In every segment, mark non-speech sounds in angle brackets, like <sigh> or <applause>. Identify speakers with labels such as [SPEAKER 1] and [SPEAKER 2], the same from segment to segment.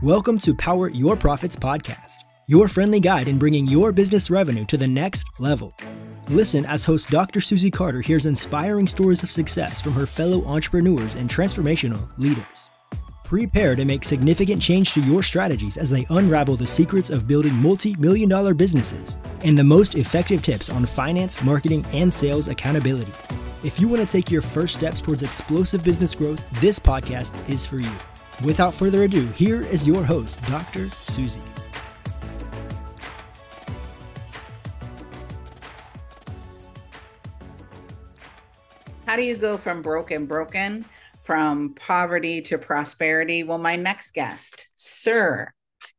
[SPEAKER 1] Welcome to Power Your Profits podcast, your friendly guide in bringing your business revenue to the next level. Listen as host Dr. Susie Carder hears inspiring stories of success from her fellow entrepreneurs and transformational leaders. Prepare to make significant change to your strategies as they unravel the secrets of building multi million dollar businesses and the most effective tips on finance, marketing, and sales accountability. If you want to take your first steps towards explosive business growth, this podcast is for you. Without further ado, here is your host, Dr. Susie.
[SPEAKER 2] How do you go from broken, broken, from poverty to prosperity? Well, my next guest, Sir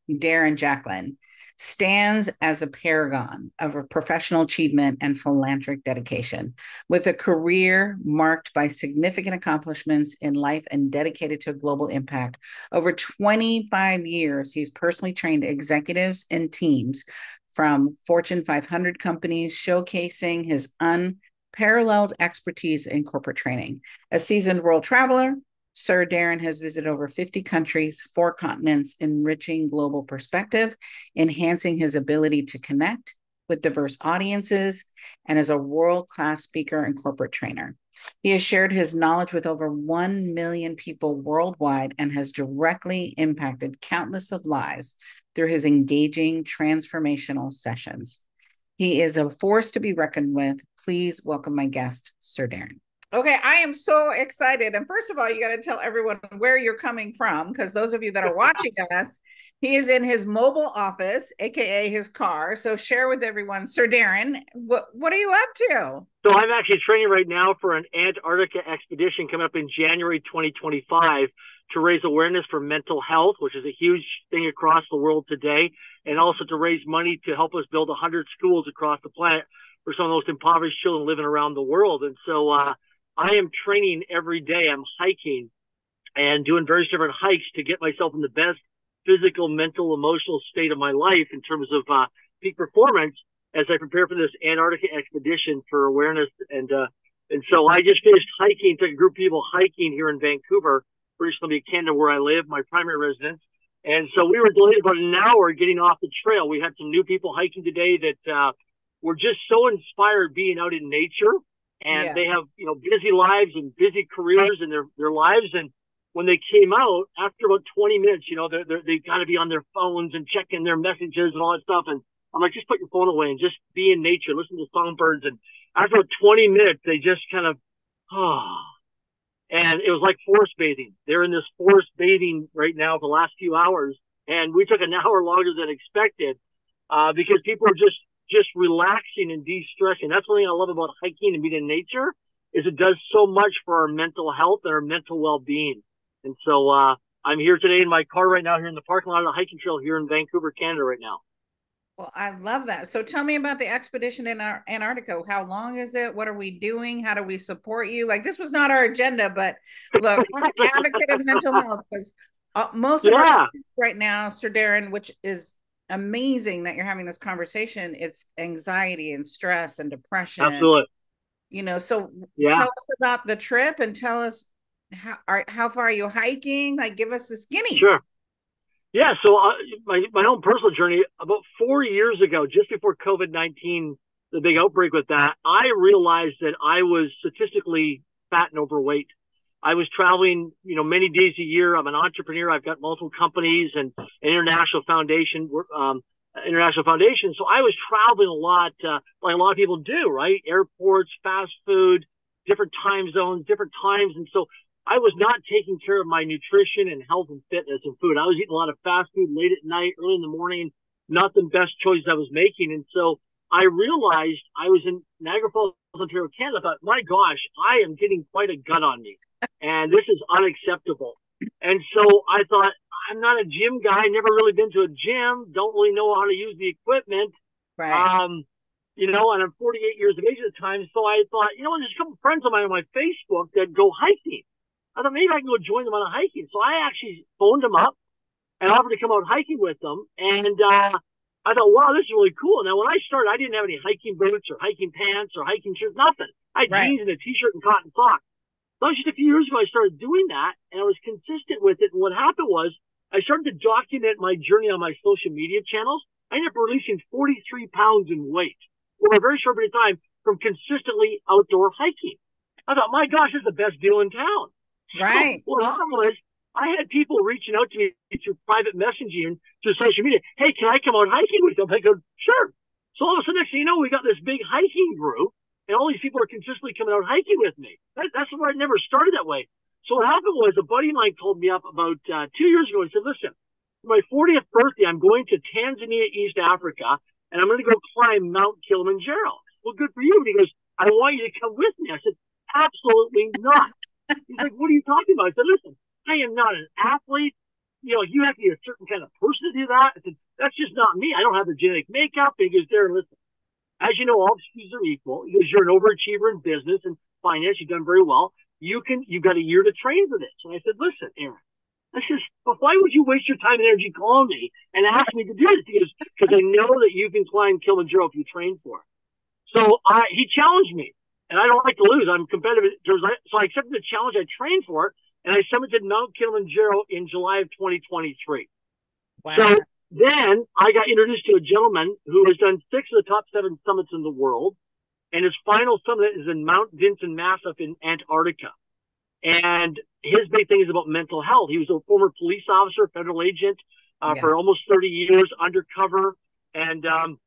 [SPEAKER 2] Darren Jacklin, stands as a paragon of a professional achievement and philanthropic dedication. With a career marked by significant accomplishments in life and dedicated to global impact, over 25 years, he's personally trained executives and teams from Fortune 500 companies, showcasing his unparalleled expertise in corporate training. A seasoned world traveler, Sir Darren has visited over 50 countries, four continents, enriching global perspective, enhancing his ability to connect with diverse audiences, and is a world class speaker and corporate trainer. He has shared his knowledge with over 1 million people worldwide and has directly impacted countless of lives through his engaging transformational sessions. He is a force to be reckoned with. Please welcome my guest, Sir Darren. Okay, I am so excited. And first of all, you got to tell everyone where you're coming from because those of you that are watching us, he is in his mobile office, aka his car. So share with everyone, Sir Darren, what what are you up to?
[SPEAKER 3] So I'm actually training right now for an Antarctica expedition coming up in January 2025 to raise awareness for mental health, which is a huge thing across the world today, and also to raise money to help us build 100 schools across the planet for some of the most impoverished children living around the world. And so uh, I am training every day. I'm hiking and doing various different hikes to get myself in the best physical, mental, emotional state of my life in terms of uh, peak performance as I prepare for this Antarctica expedition for awareness. And uh, and so I just finished hiking, took a group of people hiking here in Vancouver, British Columbia, Canada, where I live, my primary residence. And so we were delayed about an hour getting off the trail. We had some new people hiking today that uh, were just so inspired being out in nature and yeah. they have you know busy lives and busy careers and their their lives. And when they came out after about 20 minutes you know they're, they're, they got to be on their phones and checking their messages and all that stuff. And i'm like just put your phone away and just be in nature listen to songbirds. And after 20 minutes they just kind of oh and it was like forest bathing. They're in this forest bathing right now for the last few hours. And we took an <laughs> hour longer than expected uh, because people are just just relaxing and de-stressing. That's one thing I love about hiking and being in nature is it does so much for our mental health and our mental well-being. And so, uh, I'm here today in my car right now here in the parking lot of the hiking trail here in Vancouver, Canada right now.
[SPEAKER 2] Well, I love that. So tell me about the expedition in our Antarctica. How long is it? What are we doing? How do we support you? Like this was not our agenda, but look, I'm an advocate of mental <laughs> health because uh, most of yeah. right now, Sir Darren, which is amazing that you're having this conversation. It's anxiety and stress and depression.
[SPEAKER 3] Absolutely.
[SPEAKER 2] You know, so yeah. tell us about the trip and tell us how are, how far are you hiking? Like, give us the skinny.
[SPEAKER 3] Sure. Yeah. So uh, my my own personal journey about four years ago, just before COVID nineteen, the big outbreak with that, I realized that I was statistically fat and overweight. I was traveling, you know, many days a year. I'm an entrepreneur. I've got multiple companies and an international foundation, um, international foundation. So I was traveling a lot, uh, like a lot of people do, right? Airports, fast food, different time zones, different times. And so I was not taking care of my nutrition and health and fitness and food. I was eating a lot of fast food late at night, early in the morning, not the best choices I was making. And so I realized I was in Niagara Falls, Ontario, Canada. I thought, my gosh, I am getting quite a gut on me and this is unacceptable. And so I thought, I'm not a gym guy, never really been to a gym, don't really know how to use the equipment.
[SPEAKER 2] Right.
[SPEAKER 3] Um, you know, and I'm 48 years of age at the time. So I thought, you know, there's a couple friends of mine on my Facebook that go hiking. I thought maybe I can go join them on a hiking. So I actually phoned them up and offered to come out hiking with them. And uh, I thought, wow, this is really cool. Now, when I started, I didn't have any hiking boots or hiking pants or hiking shirts, nothing. I had right. jeans and a t-shirt and cotton socks. That was just a few years ago. I started doing that, and I was consistent with it. And what happened was, I started to document my journey on my social media channels. I ended up releasing 43 pounds in weight over a very short period of time from consistently outdoor hiking. I thought, my gosh, this is the best deal in town.
[SPEAKER 2] Right.
[SPEAKER 3] So what happened was I had people reaching out to me through private messaging through social media. Hey, can I come out hiking with you? I go, sure. So all of a sudden, next thing you know, we got this big hiking group, and all these people are consistently coming out hiking with me. That, that's where I never started that way. So what happened was a buddy of mine called me up about uh, two years ago and said, listen, for my 40th birthday, I'm going to Tanzania, East Africa, and I'm going to go climb Mount Kilimanjaro. Well, good for you. And he goes, I want you to come with me. I said, absolutely not. He's like, what are you talking about? I said, listen, I am not an athlete. You know, you have to be a certain kind of person to do that. I said, that's just not me. I don't have the genetic makeup. And he goes, there, listen, as you know, all species are equal. Because you're an overachiever in business and finance. You've done very well you can, you've got a year to train for this. And I said, listen, Aaron, this is, but why would you waste your time and energy calling me and ask me to do this? Because, because I know that you can climb Kilimanjaro if you train for it. So I, he challenged me and I don't like to lose. I'm competitive. So I accepted the challenge. I trained for it and I summited Mount Kilimanjaro in July of 2023. Wow. So then I got introduced to a gentleman who has done six of the top seven summits in the world and his final summit is in Mount Vinson Massif in Antarctica. And his big thing is about mental health. He was a former police officer, federal agent uh, yeah. for almost 30 years, undercover, and um,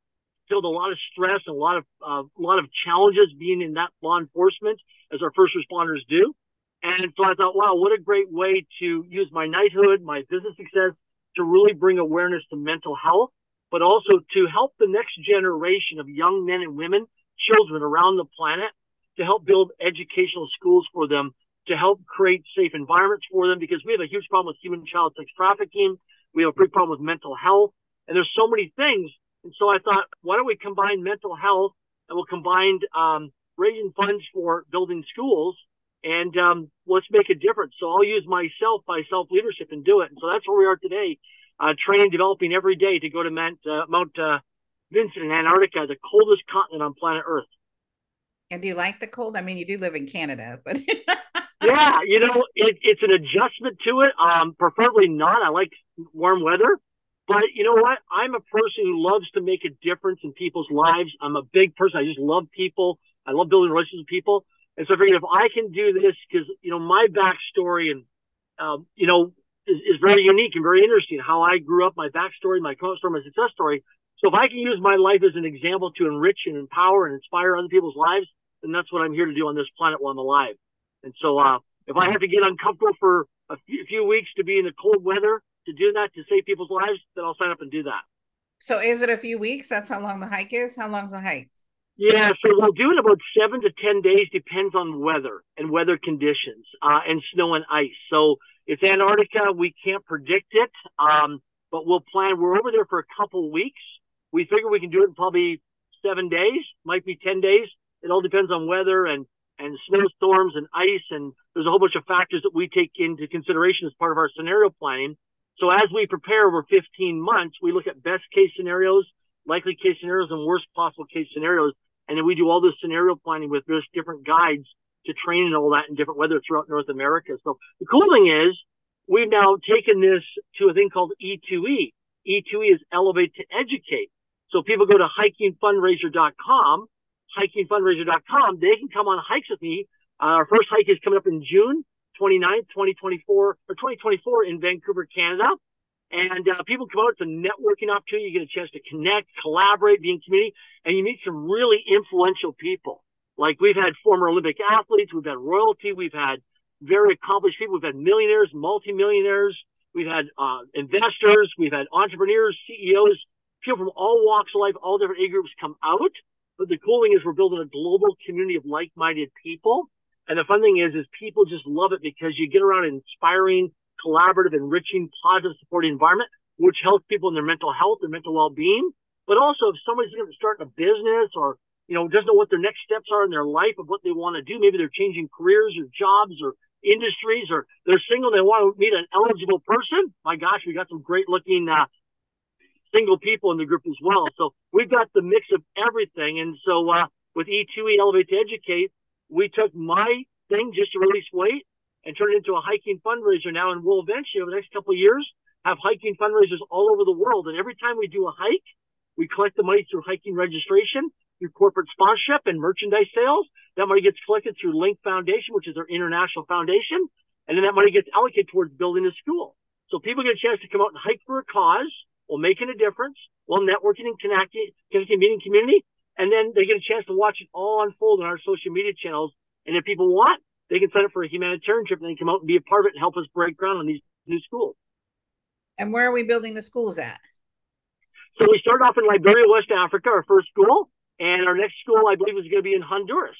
[SPEAKER 3] felt a lot of stress and a lot of uh, a lot of challenges being in that law enforcement as our first responders do. And so I thought, wow, what a great way to use my knighthood, my business success, to really bring awareness to mental health, but also to help the next generation of young men and women children around the planet to help build educational schools for them, to help create safe environments for them, because we have a huge problem with human child sex trafficking. We have a big problem with mental health, and there's so many things. And so I thought, why don't we combine mental health and we'll combine um, raising funds for building schools and um, let's make a difference. So I'll use myself by self leadership and do it. And so that's where we are today, uh, training, developing every day to go to Mount, uh, Mount uh, Vinson in Antarctica, the coldest continent on planet Earth.
[SPEAKER 2] And do you like the cold? I mean, you do live in Canada, but <laughs>
[SPEAKER 3] yeah, you know, it, it's an adjustment to it. Um, preferably not. I like warm weather, but you know what? I'm a person who loves to make a difference in people's lives. I'm a big person. I just love people. I love building relationships with people. And so I figured if I can do this, because you know my backstory and um, you know is, is very unique and very interesting. How I grew up, my backstory, my current story, my success story. So if I can use my life as an example to enrich and empower and inspire other people's lives, then that's what I'm here to do on this planet while I'm alive. And so uh, if I have to get uncomfortable for a few, few weeks to be in the cold weather to do that to save people's lives, then I'll sign up and do that.
[SPEAKER 2] So is it a few weeks? That's how long the hike is? How long's the hike?
[SPEAKER 3] Yeah, so we'll do it about seven to 10 days, depends on weather and weather conditions uh, and snow and ice. So it's Antarctica. We can't predict it, um, but we'll plan. We're over there for a couple weeks we figure we can do it in probably seven days, might be 10 days. It all depends on weather and, and snowstorms and ice. And there's a whole bunch of factors that we take into consideration as part of our scenario planning. So as we prepare over 15 months, we look at best case scenarios, likely case scenarios, and worst possible case scenarios. And then we do all this scenario planning with various different guides to train and all that in different weather throughout North America. So the cool thing is we've now taken this to a thing called E2E. E2E is elevate to educate. So people go to hikingfundraiser.com, hikingfundraiser.com. They can come on hikes with me. Uh, our first hike is coming up in June 29th, 2024 or 2024 in Vancouver, Canada. And uh, people come out. It's a networking opportunity. You get a chance to connect, collaborate, be in community, and you meet some really influential people. Like we've had former Olympic athletes, we've had royalty, we've had very accomplished people, we've had millionaires, multimillionaires, we've had uh, investors, we've had entrepreneurs, CEOs, people from all walks of life, all different age groups come out. But the cool thing is we're building a global community of like-minded people. And the fun thing is, is people just love it because you get around inspiring, collaborative, enriching, positive, supporting environment, which helps people in their mental health, and mental well-being. But also if somebody's going to start a business or, you know, doesn't know what their next steps are in their life of what they want to do, maybe they're changing careers or jobs or industries or they're single, they want to meet an eligible person. My gosh, we got some great looking, uh, single people in the group as well. So we've got the mix of everything. And so uh, with E2E Elevate to Educate, we took my thing just to release weight and turn it into a hiking fundraiser now. And we'll eventually, over the next couple of years, have hiking fundraisers all over the world. And every time we do a hike, we collect the money through hiking registration, through corporate sponsorship and merchandise sales. That money gets collected through Link Foundation, which is our international foundation. And then that money gets allocated towards building a school. So people get a chance to come out and hike for a cause while making a difference, while networking and connecting, connecting, meeting community. And then they get a chance to watch it all unfold on our social media channels. And if people want, they can sign up for a humanitarian trip and then come out and be a part of it and help us break ground on these new schools.
[SPEAKER 2] And where are we building the schools at?
[SPEAKER 3] So we started off in Liberia, West Africa, our first school. And our next school, I believe, is going to be in Honduras.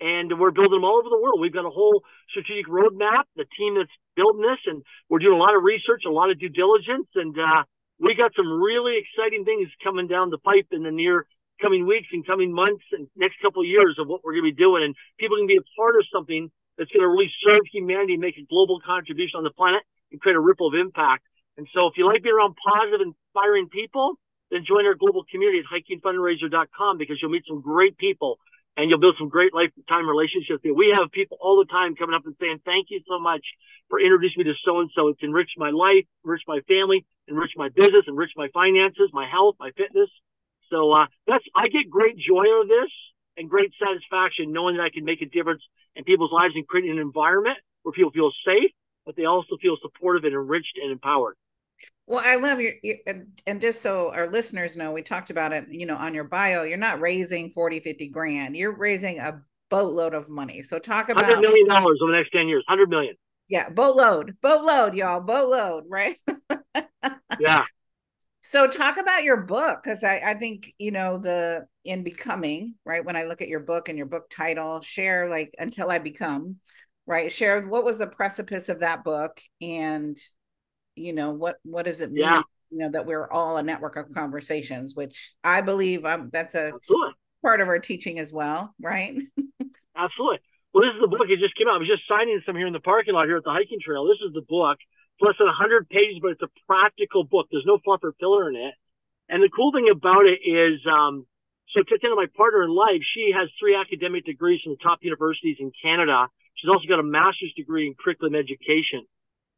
[SPEAKER 3] And we're building them all over the world. We've got a whole strategic roadmap, the team that's building this, and we're doing a lot of research, a lot of due diligence. And uh, we got some really exciting things coming down the pipe in the near coming weeks and coming months and next couple of years of what we're going to be doing. And people can be a part of something that's going to really serve humanity, make a global contribution on the planet, and create a ripple of impact. And so, if you like being around positive, inspiring people, then join our global community at hikingfundraiser.com because you'll meet some great people and you'll build some great lifetime relationships. We have people all the time coming up and saying, "Thank you so much for introducing me to so and so. It's enriched my life, enriched my family, enriched my business, enriched my finances, my health, my fitness." So uh, that's I get great joy out of this and great satisfaction knowing that I can make a difference in people's lives and create an environment where people feel safe, but they also feel supportive and enriched and empowered.
[SPEAKER 2] Well, I love your, and just so our listeners know, we talked about it, you know, on your bio, you're not raising 40, 50 grand. You're raising a boatload of money. So talk about
[SPEAKER 3] $100 million over the next 10 years, 100 million.
[SPEAKER 2] Yeah. Boatload, boatload, y'all, boatload, right? <laughs>
[SPEAKER 3] yeah.
[SPEAKER 2] So talk about your book because I, I think you know the in becoming right when I look at your book and your book title share like until I become right share what was the precipice of that book and you know what what does it mean yeah. you know that we're all a network of conversations which I believe um, that's a Absolutely. part of our teaching as well right
[SPEAKER 3] Absolutely. Well, this is the book. It just came out. I was just signing some here in the parking lot here at the hiking trail. This is the book less than 100 pages, but it's a practical book. There's no fluff or filler in it. And the cool thing about it is, um, so Tatiana, my partner in life, she has three academic degrees from top universities in Canada. She's also got a master's degree in curriculum education.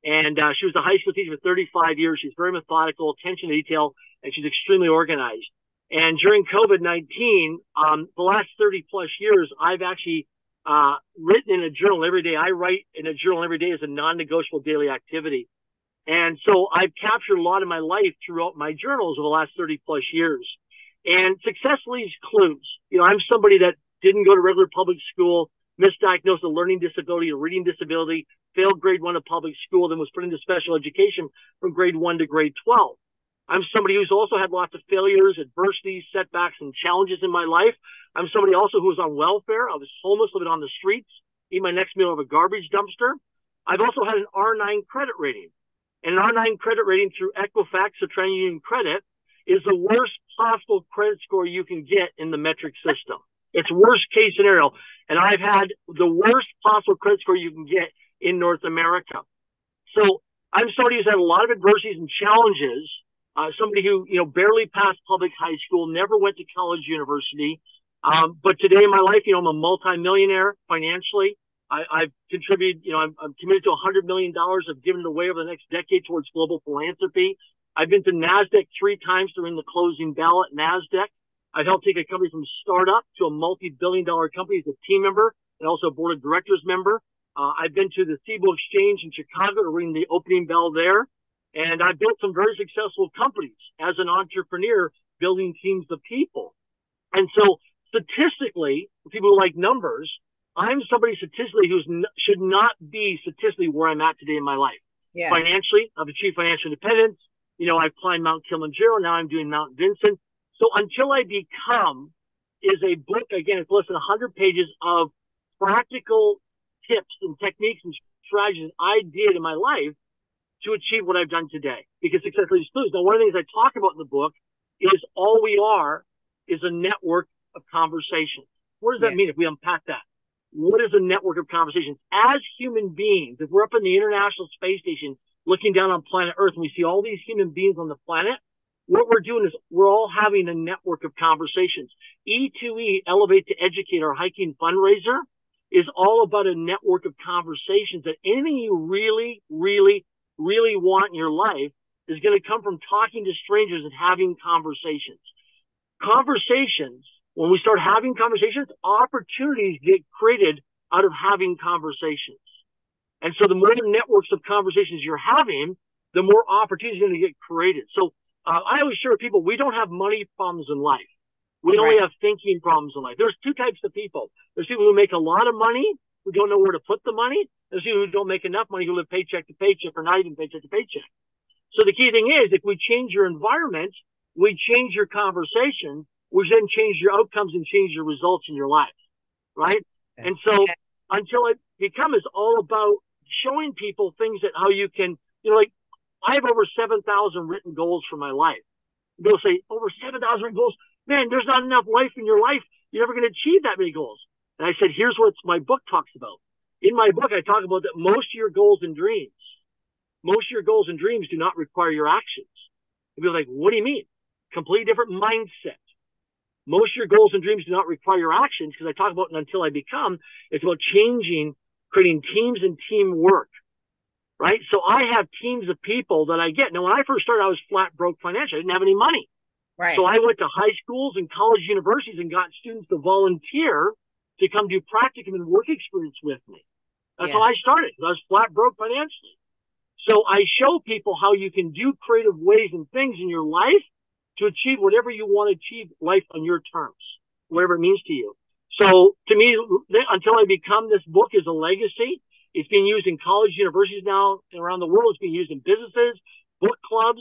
[SPEAKER 3] And uh, she was a high school teacher for 35 years. She's very methodical, attention to detail, and she's extremely organized. And during COVID 19, um, the last 30 plus years, I've actually uh, written in a journal every day. I write in a journal every day as a non-negotiable daily activity. And so I've captured a lot of my life throughout my journals over the last 30 plus years. And success leaves clues. You know, I'm somebody that didn't go to regular public school, misdiagnosed a learning disability, a reading disability, failed grade one of public school, then was put into special education from grade one to grade 12. I'm somebody who's also had lots of failures, adversities, setbacks, and challenges in my life. I'm somebody also who was on welfare. I was homeless, living on the streets, eating my next meal of a garbage dumpster. I've also had an R9 credit rating. And an R9 credit rating through Equifax or TransUnion Credit is the worst possible credit score you can get in the metric system. It's worst case scenario. And I've had the worst possible credit score you can get in North America. So I'm somebody who's had a lot of adversities and challenges uh, somebody who you know barely passed public high school, never went to college, university. Um, but today in my life, you know, I'm a multimillionaire financially. I, I've contributed, you know, I'm, I'm committed to $100 million giving it away over the next decade towards global philanthropy. I've been to NASDAQ three times during the closing bell at NASDAQ. I've helped take a company from startup to a multi-billion dollar company as a team member and also a board of directors member. Uh, I've been to the Cboe Exchange in Chicago to ring the opening bell there. And I built some very successful companies as an entrepreneur, building teams of people. And so statistically, people who like numbers, I'm somebody statistically who should not be statistically where I'm at today in my life. Yes. Financially, I've achieved financial independence. You know, I've climbed Mount Kilimanjaro. Now I'm doing Mount Vinson. So until I become is a book, again, it's less than 100 pages of practical tips and techniques and strategies I did in my life to achieve what I've done today because success leaves clues. Now, one of the things I talk about in the book is all we are is a network of conversations. What does that yeah. mean if we unpack that? What is a network of conversations? As human beings, if we're up in the International Space Station looking down on planet Earth and we see all these human beings on the planet, what we're doing is we're all having a network of conversations. E2E, Elevate to Educate, our hiking fundraiser, is all about a network of conversations that anything you really, really really want in your life is going to come from talking to strangers and having conversations. Conversations, when we start having conversations, opportunities get created out of having conversations. And so the more networks of conversations you're having, the more opportunities are going to get created. So uh, I always share with people, we don't have money problems in life. We right. only have thinking problems in life. There's two types of people. There's people who make a lot of money who don't know where to put the money. There's people who don't make enough money who live paycheck to paycheck or not even paycheck to paycheck. So the key thing is if we change your environment, we change your conversation, which then change your outcomes and change your results in your life. Right. Yes. And so until it becomes all about showing people things that how you can, you know, like I have over 7,000 written goals for my life. They'll say, over 7,000 written goals. Man, there's not enough life in your life. You're never going to achieve that many goals. And I said, here's what my book talks about. In my book, I talk about that most of your goals and dreams, most of your goals and dreams do not require your actions. People are like, what do you mean? Completely different mindset. Most of your goals and dreams do not require your actions because I talk about until I become. It's about changing, creating teams and teamwork right? So I have teams of people that I get. Now, when I first started, I was flat broke financially. I didn't have any money.
[SPEAKER 2] Right.
[SPEAKER 3] So I went to high schools and college universities and got students to volunteer to come do practicum and work experience with me. That's yeah. how I started. I was flat broke financially. So I show people how you can do creative ways and things in your life to achieve whatever you want to achieve life on your terms, whatever it means to you. So to me, until I become this book is a legacy. It's being used in college universities now around the world. It's being used in businesses, book clubs.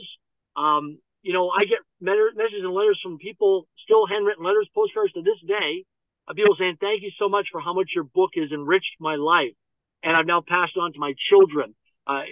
[SPEAKER 3] Um, you know, I get messages and letters from people, still handwritten letters, postcards to this day, of people saying, "Thank you so much for how much your book has enriched my life," and I've now passed it on to my children. Uh,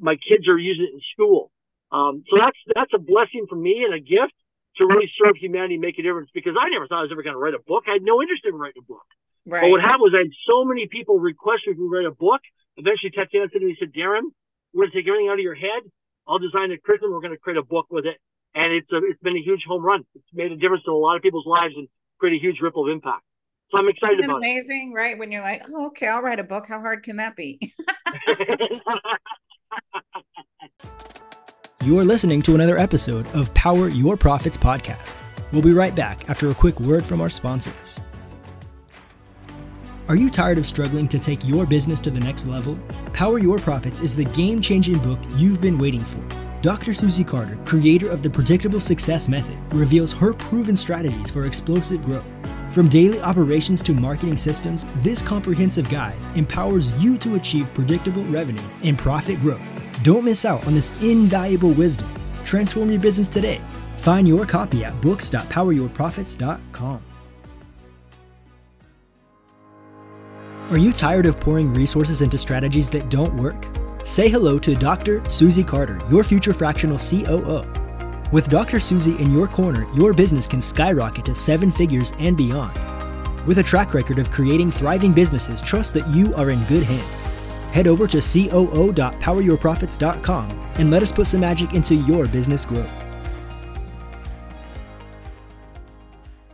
[SPEAKER 3] my kids are using it in school. Um, so that's that's a blessing for me and a gift to really serve humanity and make a difference. Because I never thought I was ever going to write a book. I had no interest in writing a book. Right. But what happened was I had so many people request me to write a book. Eventually, Ted Said to me, said, Darren, we're going to take everything out of your head. I'll design the curriculum. We're going to create a book with it. And it's a, it's been a huge home run. It's made a difference to a lot of people's lives and create a huge ripple of impact. So I'm excited
[SPEAKER 2] Isn't
[SPEAKER 3] about
[SPEAKER 2] amazing, it. Amazing, right? When you're like, oh, okay, I'll write a book. How hard can that be? <laughs>
[SPEAKER 1] You're listening to another episode of Power Your Profits podcast. We'll be right back after a quick word from our sponsors. Are you tired of struggling to take your business to the next level? Power Your Profits is the game changing book you've been waiting for. Dr. Susie Carder, creator of the Predictable Success Method, reveals her proven strategies for explosive growth. From daily operations to marketing systems, this comprehensive guide empowers you to achieve predictable revenue and profit growth. Don't miss out on this invaluable wisdom. Transform your business today. Find your copy at books.poweryourprofits.com. Are you tired of pouring resources into strategies that don't work? Say hello to Dr. Susie Carder, your future fractional COO. With Dr. Susie in your corner, your business can skyrocket to seven figures and beyond. With a track record of creating thriving businesses, trust that you are in good hands. Head over to coo.poweryourprofits.com and let us put some magic into your business growth.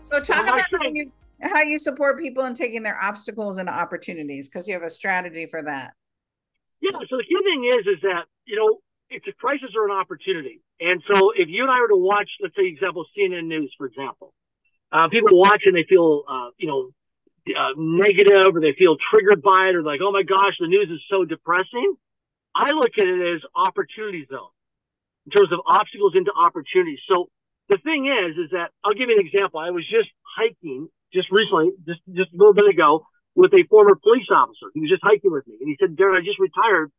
[SPEAKER 2] So, talk about how you how you support people in taking their obstacles and opportunities because you have a strategy for that.
[SPEAKER 3] Yeah. So the key thing is, is that you know it's a crisis or an opportunity. And so if you and I were to watch, let's say, example, CNN News, for example, uh, people watch and they feel, uh, you know, uh, negative or they feel triggered by it or like, oh my gosh, the news is so depressing. I look at it as opportunity zone in terms of obstacles into opportunities. So the thing is, is that I'll give you an example. I was just hiking just recently, just just a little bit ago, with a former police officer. He was just hiking with me, and he said, "Darren, I just retired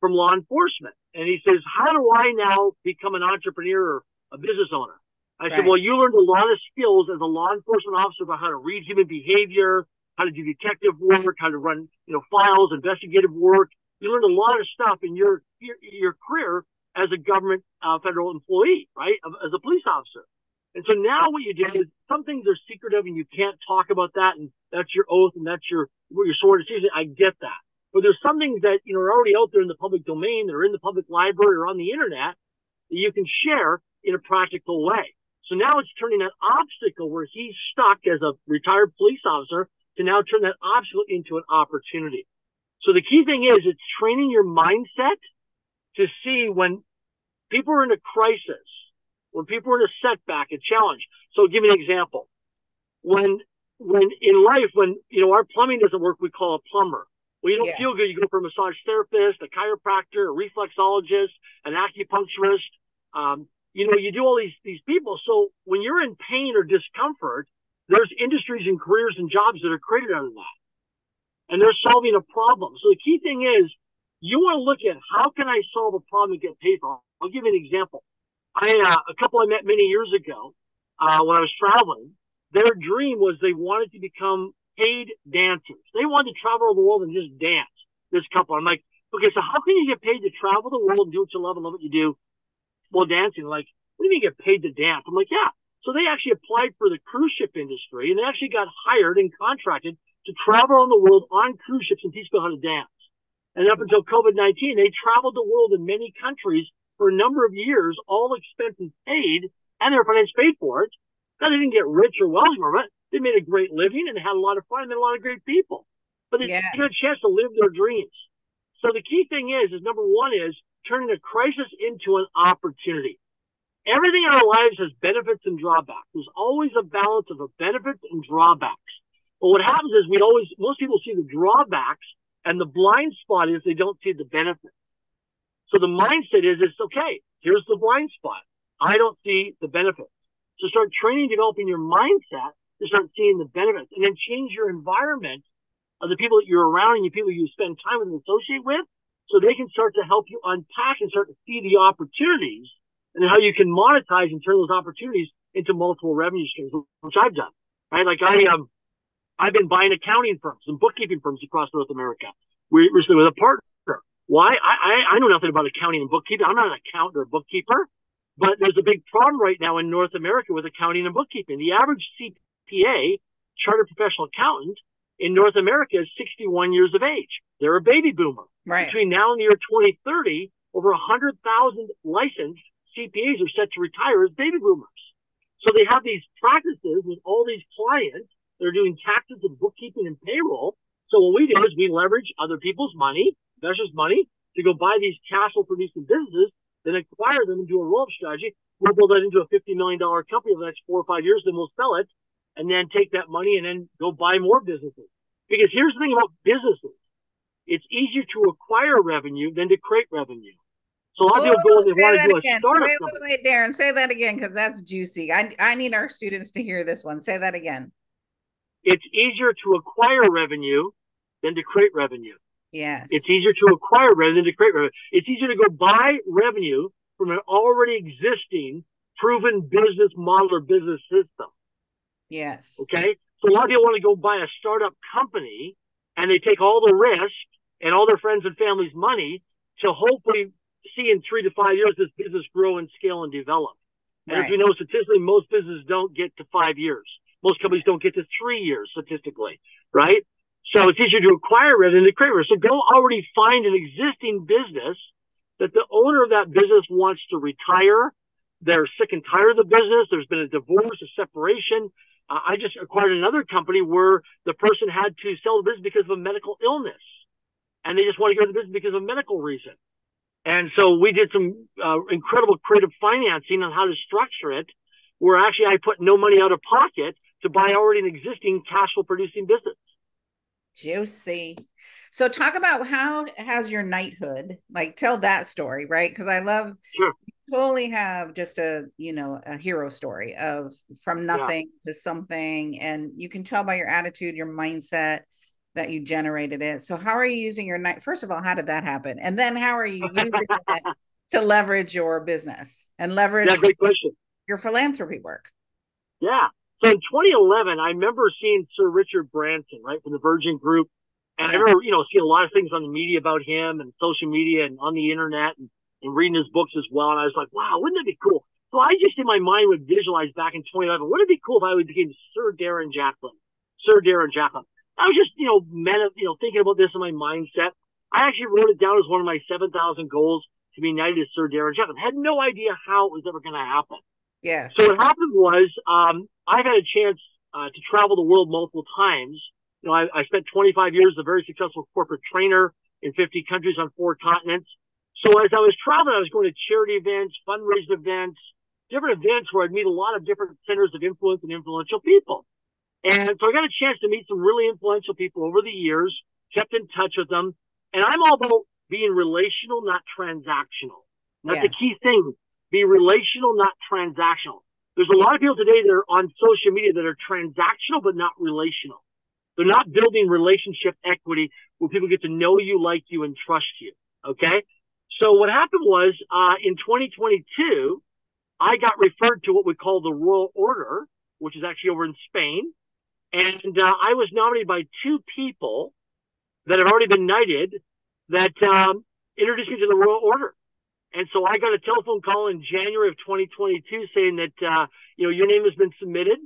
[SPEAKER 3] from law enforcement." And he says, "How do I now become an entrepreneur or a business owner?" I right. said, "Well, you learned a lot of skills as a law enforcement officer about how to read human behavior, how to do detective work, how to run, you know, files, investigative work. You learned a lot of stuff in your your, your career as a government uh, federal employee, right, as a police officer." And so now what you do is some things are secretive and you can't talk about that. And that's your oath and that's your, your sword of season. I get that. But there's some things that, you know, are already out there in the public domain that are in the public library or on the internet that you can share in a practical way. So now it's turning that obstacle where he's stuck as a retired police officer to now turn that obstacle into an opportunity. So the key thing is it's training your mindset to see when people are in a crisis, when people are in a setback, a challenge. So I'll give you an example. When when in life, when you know our plumbing doesn't work, we call a plumber. When you don't yeah. feel good, you go for a massage therapist, a chiropractor, a reflexologist, an acupuncturist. Um, you know, you do all these these people. So when you're in pain or discomfort, there's industries and careers and jobs that are created out of that, and they're solving a problem. So the key thing is you want to look at how can I solve a problem and get paid for. It? I'll give you an example. I uh, a couple I met many years ago uh, when I was traveling. Their dream was they wanted to become paid dancers. They wanted to travel the world and just dance. This couple, I'm like, okay, so how can you get paid to travel the world and do what you love and love what you do while dancing? Like, what do you mean get paid to dance? I'm like, yeah. So they actually applied for the cruise ship industry and they actually got hired and contracted to travel around the world on cruise ships and teach people how to dance. And up until COVID-19, they traveled the world in many countries for a number of years, all expenses paid and their finance paid for it. Now they didn't get rich or wealthy from it. They made a great living and had a lot of fun and met a lot of great people. But they yes. got a chance to live their dreams. So the key thing is, is number one is turning a crisis into an opportunity. Everything in our lives has benefits and drawbacks. There's always a balance of a benefits and drawbacks. But what happens is we always, most people see the drawbacks and the blind spot is they don't see the benefits. So the mindset is, it's okay. Here's the blind spot. I don't see the benefits. So start training, developing your mindset to start seeing the benefits and then change your environment of the people that you're around and the people you spend time with and associate with so they can start to help you unpack and start to see the opportunities and how you can monetize and turn those opportunities into multiple revenue streams, which I've done, right? Like I, um, I've been buying accounting firms and bookkeeping firms across North America. Recently with a partner. Why? I, I, I know nothing about accounting and bookkeeping. I'm not an accountant or bookkeeper, but there's a big problem right now in North America with accounting and bookkeeping. The average CPA, chartered professional accountant, in North America is 61 years of age. They're a baby boomer.
[SPEAKER 2] Right.
[SPEAKER 3] Between now and the year 2030, over 100,000 licensed CPAs are set to retire as baby boomers. So they have these practices with all these clients. They're doing taxes and bookkeeping and payroll. So what we do is we leverage other people's money, investors' money, to go buy these cash flow producing businesses, then acquire them and do a roll-up strategy. We'll build that into a $50 million company over the next four or five years. Then we'll sell it and then take that money and then go buy more businesses. Because here's the thing about businesses. It's easier to acquire revenue than to create revenue. So a lot of people go and they want to do a startup. Wait,
[SPEAKER 2] wait, wait, Darren, say that again because that's juicy. I, I need our students to hear this one. Say that again.
[SPEAKER 3] It's easier to acquire revenue than to create revenue.
[SPEAKER 2] Yes.
[SPEAKER 3] It's easier to acquire revenue than to create revenue. It's easier to go buy revenue from an already existing proven business model or business system.
[SPEAKER 2] Yes.
[SPEAKER 3] Okay. So a lot of people want to go buy a startup company and they take all the risk and all their friends and family's money to hopefully see in three to five years this business grow and scale and develop. And right. as we know, statistically, most businesses don't get to five years. Most companies don't get to three years statistically, right? So it's easier to acquire rather than to create. So go already find an existing business that the owner of that business wants to retire. They're sick and tired of the business. There's been a divorce, a separation. I just acquired another company where the person had to sell the business because of a medical illness, and they just want to out of the business because of a medical reason. And so we did some uh, incredible creative financing on how to structure it, where actually I put no money out of pocket to buy already an existing cash flow producing business.
[SPEAKER 2] Juicy. So talk about how has your knighthood, like tell that story, right? Because I love sure totally have just a you know a hero story of from nothing yeah. to something and you can tell by your attitude your mindset that you generated it so how are you using your night first of all how did that happen and then how are you using <laughs> it to leverage your business and leverage
[SPEAKER 3] yeah, great question.
[SPEAKER 2] your philanthropy work
[SPEAKER 3] yeah so in 2011 i remember seeing sir richard branson right from the virgin group and i remember you know seeing a lot of things on the media about him and social media and on the internet and and reading his books as well. And I was like, wow, wouldn't that be cool? So I just in my mind would visualize back in 2011, wouldn't it be cool if I would became Sir Darren Jacklin? Sir Darren Jacklin. I was just, you know, men, you know, thinking about this in my mindset. I actually wrote it down as one of my 7,000 goals to be knighted as Sir Darren Jacklin. Had no idea how it was ever going to happen.
[SPEAKER 2] Yeah.
[SPEAKER 3] So what happened was, um, I've had a chance uh, to travel the world multiple times. You know, I, I spent 25 years as a very successful corporate trainer in 50 countries on four continents. So as I was traveling, I was going to charity events, fundraising events, different events where I'd meet a lot of different centers of influence and influential people. And so I got a chance to meet some really influential people over the years, kept in touch with them. And I'm all about being relational, not transactional. That's yeah. the key thing. Be relational, not transactional. There's a lot of people today that are on social media that are transactional, but not relational. They're not building relationship equity where people get to know you, like you, and trust you. Okay. So what happened was, uh, in 2022, I got referred to what we call the Royal Order, which is actually over in Spain. And uh, I was nominated by two people that have already been knighted that um, introduced me to the Royal Order. And so I got a telephone call in January of 2022 saying that, uh, you know, your name has been submitted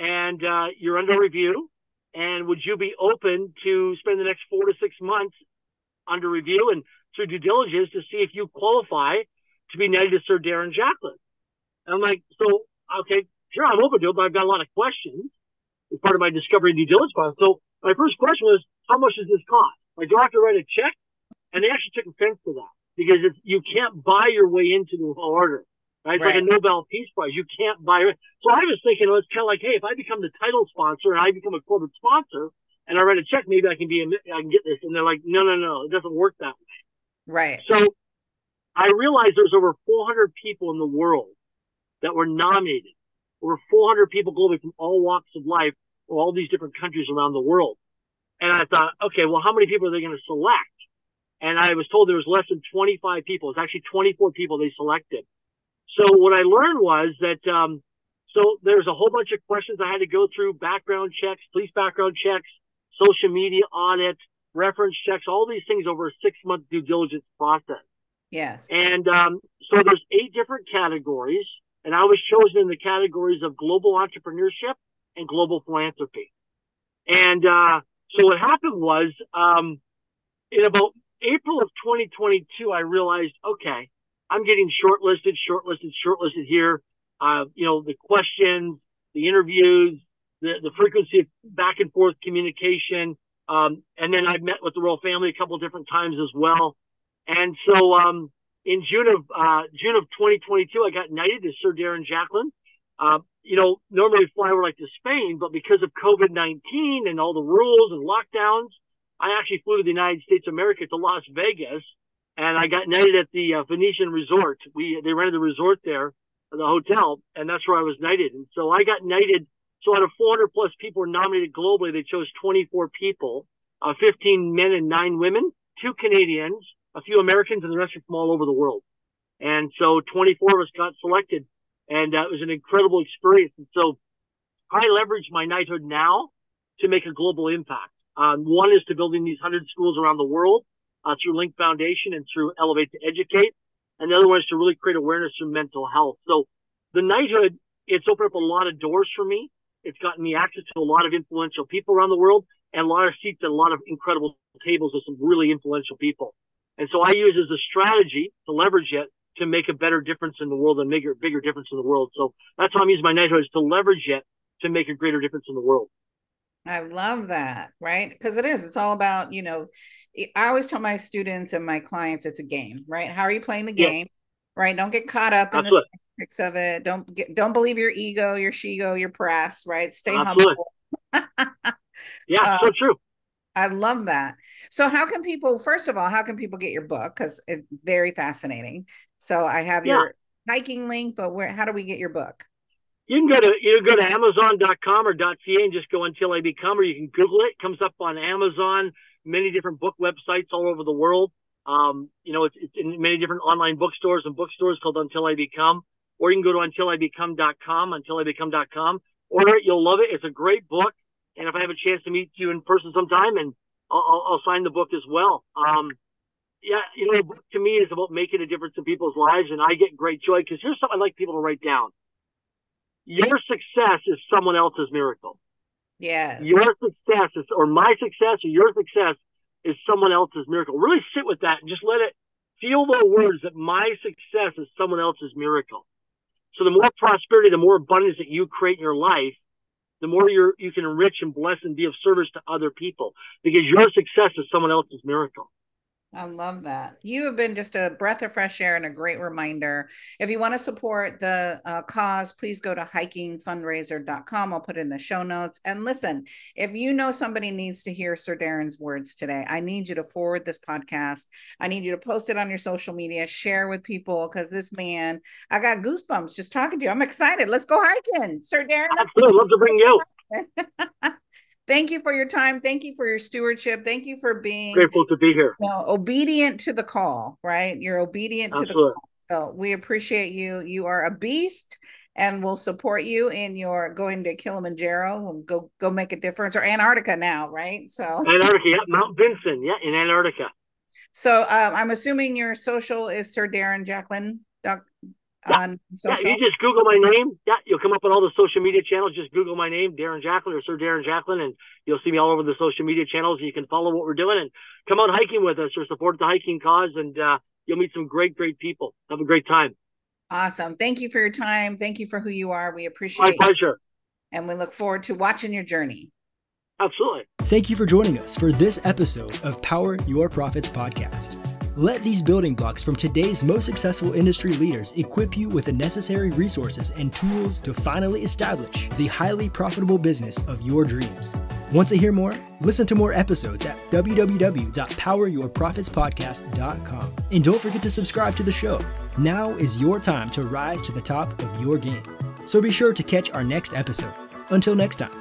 [SPEAKER 3] and uh, you're under review. And would you be open to spend the next four to six months under review and through due diligence to see if you qualify to be knighted to Sir Darren Jacklin? And I'm like, so, okay, sure, I'm open to it, but I've got a lot of questions as part of my discovery and due diligence process. So my first question was, how much does this cost? Like, do I have to write a check? And they actually took offense to that because you can't buy your way into the order. Right? It's right. like a Nobel Peace Prize. You can't buy it. So I was thinking, well, it's kind of like, hey, if I become the title sponsor and I become a corporate sponsor and I write a check, maybe I can be, a, I can get this. And they're like, no, no, no, it doesn't work that way.
[SPEAKER 2] Right.
[SPEAKER 3] So I realized there's over 400 people in the world that were nominated. Over 400 people globally from all walks of life, or all these different countries around the world. And I thought, okay, well, how many people are they going to select? And I was told there was less than 25 people. It's actually 24 people they selected. So what I learned was that, um, so there's a whole bunch of questions I had to go through, background checks, police background checks, social media audit, reference checks, all these things over a six month due diligence process.
[SPEAKER 2] Yes.
[SPEAKER 3] And um, so there's eight different categories, and I was chosen in the categories of global entrepreneurship and global philanthropy. And uh, so what happened was, um, in about April of 2022, I realized, okay, I'm getting shortlisted, shortlisted, shortlisted here. Uh, you know, the questions, the interviews, the, the frequency of back and forth communication. Um, and then I've met with the royal family a couple different times as well. And so, um, in June of, uh, June of 2022, I got knighted to Sir Darren Jacklin. Uh, you know, normally we fly over like to Spain, but because of COVID-19 and all the rules and lockdowns, I actually flew to the United States of America to Las Vegas and I got knighted at the uh, Venetian Resort. We, they rented the resort there, the hotel, and that's where I was knighted. And so I got knighted. So out of 400 plus people nominated globally, they chose 24 people, uh, 15 men and nine women, two Canadians, a few Americans, and the rest are from all over the world. And so 24 of us got selected and uh, it was an incredible experience. And so I leverage my knighthood now to make a global impact. Um, one is to building these hundred schools around the world uh, through Link Foundation and through Elevate to Educate. And the other one is to really create awareness through mental health. So the knighthood, it's opened up a lot of doors for me. It's gotten me access to a lot of influential people around the world and a lot of seats at a lot of incredible tables with some really influential people. And so I use as a strategy to leverage it to make a better difference in the world and make a bigger difference in the world. So that's how I'm using my knighthood is to leverage it to make a greater difference in the world.
[SPEAKER 2] I love that, right? Because it is, it's all about, you know, I always tell my students and my clients it's a game, right? How are you playing the game? Yeah. Right? Don't get caught up in Absolutely. the specifics of it. Don't get don't believe your ego, your shigo, your press, right? Stay Absolutely.
[SPEAKER 3] humble. <laughs> yeah, uh, so true.
[SPEAKER 2] I love that. So, how can people? First of all, how can people get your book? Because it's very fascinating. So I have yeah. your hiking link, but where how do we get your book?
[SPEAKER 3] You can go to you go to Amazon.com or .ca and just go until I become, or you can Google it. it comes up on Amazon, many different book websites all over the world. Um, you know, it's, it's in many different online bookstores and bookstores called Until I Become, or you can go to untilibecome.com, untilibecome.com. Order it, you'll love it. It's a great book, and if I have a chance to meet you in person sometime, and I'll, I'll, sign the book as well. Um, yeah, you know, to me, it's about making a difference in people's lives, and I get great joy because here's something I like people to write down: your success is someone else's miracle.
[SPEAKER 2] Yes.
[SPEAKER 3] Your success is, or my success, or your success is someone else's miracle. Really sit with that and just let it feel the words that my success is someone else's miracle. So the more prosperity, the more abundance that you create in your life, the more you you can enrich and bless and be of service to other people because your success is someone else's miracle.
[SPEAKER 2] I love that. You have been just a breath of fresh air and a great reminder. If you want to support the uh, cause, please go to hikingfundraiser.com. I'll put it in the show notes. And listen, if you know somebody needs to hear Sir Darren's words today, I need you to forward this podcast. I need you to post it on your social media, share with people because this man, I got goosebumps just talking to you. I'm excited. Let's go hiking, Sir Darren.
[SPEAKER 3] Absolutely. Love to bring you. <laughs>
[SPEAKER 2] Thank you for your time. Thank you for your stewardship. Thank you for being
[SPEAKER 3] grateful to be here.
[SPEAKER 2] You know, obedient to the call, right? You're obedient Absolutely. to the call. So we appreciate you. You are a beast and we'll support you in your going to Kilimanjaro. We'll go go make a difference or Antarctica now, right? So <laughs>
[SPEAKER 3] Antarctica, yeah, Mount Vinson, yeah, in Antarctica.
[SPEAKER 2] So um, I'm assuming your social is Sir Darren Jacklin. Doc,
[SPEAKER 3] yeah. on social? Yeah, you just Google my name. Yeah, you'll come up on all the social media channels. Just Google my name, Darren Jacklin or Sir Darren Jacklin, and you'll see me all over the social media channels. You can follow what we're doing and come out hiking with us or support the hiking cause, and uh, you'll meet some great, great people. Have a great time.
[SPEAKER 2] Awesome. Thank you for your time. Thank you for who you are. We appreciate
[SPEAKER 3] My pleasure.
[SPEAKER 2] And we look forward to watching your journey.
[SPEAKER 3] Absolutely.
[SPEAKER 1] Thank you for joining us for this episode of Power Your Profits podcast. Let these building blocks from today's most successful industry leaders equip you with the necessary resources and tools to finally establish the highly profitable business of your dreams. Want to hear more? Listen to more episodes at www.poweryourprofitspodcast.com. And don't forget to subscribe to the show. Now is your time to rise to the top of your game. So be sure to catch our next episode. Until next time.